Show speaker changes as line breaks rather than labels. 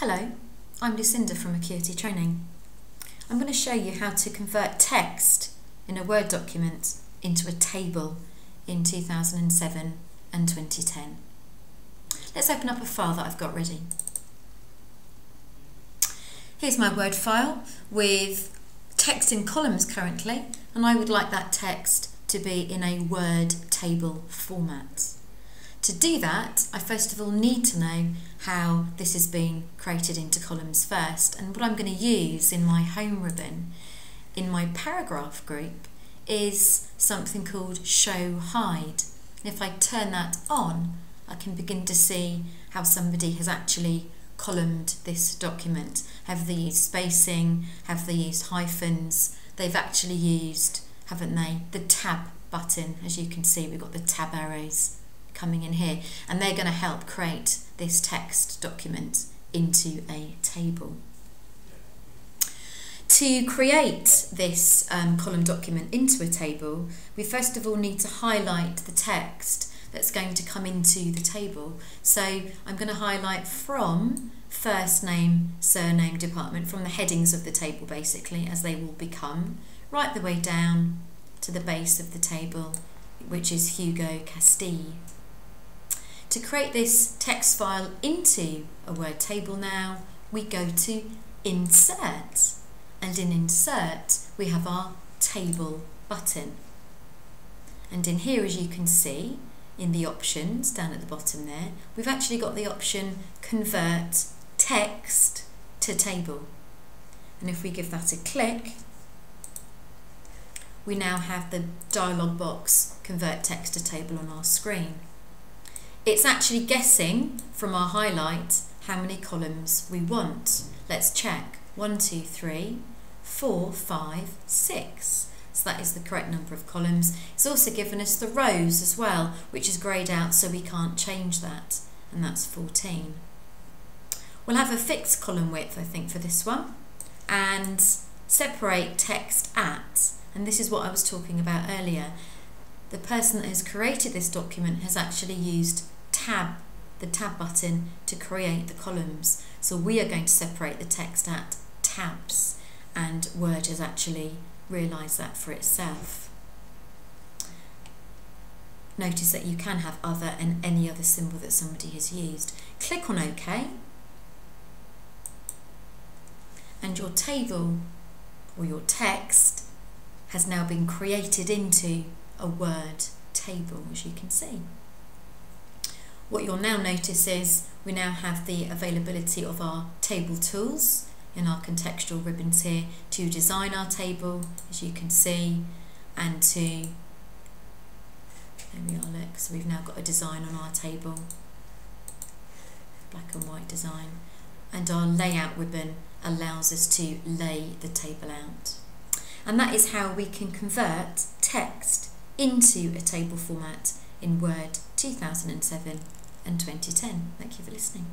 Hello, I'm Lucinda from Acuity Training. I'm going to show you how to convert text in a Word document into a table in 2007 and 2010. Let's open up a file that I've got ready. Here's my Word file with text in columns currently and I would like that text to be in a Word table format. To do that, I first of all need to know how this has been created into columns first. And what I'm going to use in my home ribbon, in my paragraph group, is something called show hide. And if I turn that on, I can begin to see how somebody has actually columned this document. Have they used spacing? Have they used hyphens? They've actually used, haven't they, the tab button. As you can see, we've got the tab arrows coming in here and they're going to help create this text document into a table. To create this um, column document into a table, we first of all need to highlight the text that's going to come into the table. So I'm going to highlight from first name, surname, department, from the headings of the table basically as they will become, right the way down to the base of the table, which is Hugo Castille. To create this text file into a Word table now, we go to Insert. And in Insert, we have our Table button. And in here, as you can see, in the options down at the bottom there, we've actually got the option Convert Text to Table. And if we give that a click, we now have the dialog box Convert Text to Table on our screen. It's actually guessing from our highlight how many columns we want. Let's check. One, two, three, four, five, six. So that is the correct number of columns. It's also given us the rows as well, which is greyed out so we can't change that, and that's 14. We'll have a fixed column width, I think, for this one, and separate text at, and this is what I was talking about earlier the person that has created this document has actually used tab, the tab button, to create the columns. So we are going to separate the text at tabs and Word has actually realised that for itself. Notice that you can have other and any other symbol that somebody has used. Click on OK and your table or your text has now been created into a word table, as you can see. What you'll now notice is we now have the availability of our table tools in our contextual ribbons here to design our table, as you can see, and to, there we are, look, so we've now got a design on our table, black and white design, and our layout ribbon allows us to lay the table out. And that is how we can convert text into a table format in Word 2007 and 2010. Thank you for listening.